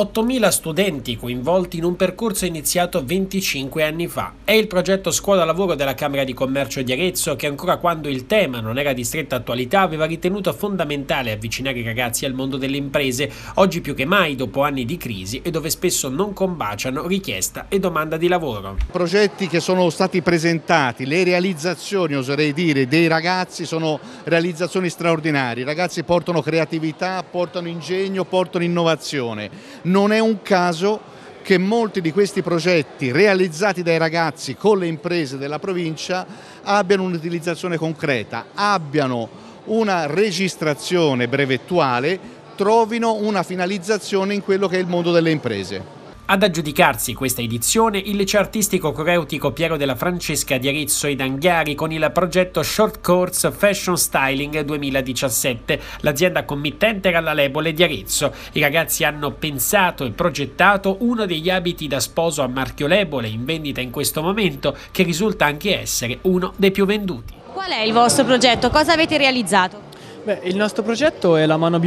8.000 studenti coinvolti in un percorso iniziato 25 anni fa. È il progetto Scuola Lavoro della Camera di Commercio di Arezzo che ancora quando il tema non era di stretta attualità aveva ritenuto fondamentale avvicinare i ragazzi al mondo delle imprese, oggi più che mai dopo anni di crisi e dove spesso non combaciano richiesta e domanda di lavoro. Progetti che sono stati presentati, le realizzazioni oserei dire dei ragazzi sono realizzazioni straordinarie, i ragazzi portano creatività, portano ingegno, portano innovazione non è un caso che molti di questi progetti realizzati dai ragazzi con le imprese della provincia abbiano un'utilizzazione concreta, abbiano una registrazione brevettuale, trovino una finalizzazione in quello che è il mondo delle imprese. Ad aggiudicarsi questa edizione il liceo artistico coreutico Piero della Francesca di Arezzo ed Anghiari con il progetto Short Course Fashion Styling 2017. L'azienda committente era la Lebole di Arezzo. I ragazzi hanno pensato e progettato uno degli abiti da sposo a marchio Lebole in vendita in questo momento che risulta anche essere uno dei più venduti. Qual è il vostro progetto? Cosa avete realizzato? Beh, il nostro progetto è la mano,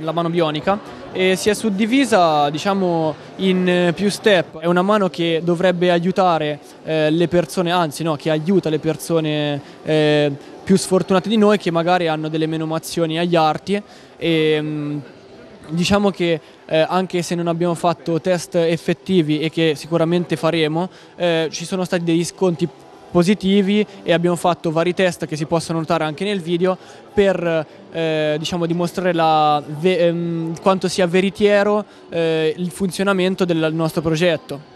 la mano bionica e si è suddivisa diciamo, in eh, più step. È una mano che dovrebbe aiutare eh, le persone, anzi no, che aiuta le persone eh, più sfortunate di noi che magari hanno delle menomazioni agli arti e mm, diciamo che eh, anche se non abbiamo fatto test effettivi e che sicuramente faremo, eh, ci sono stati degli sconti positivi e abbiamo fatto vari test che si possono notare anche nel video per eh, diciamo, dimostrare la, ehm, quanto sia veritiero eh, il funzionamento del nostro progetto.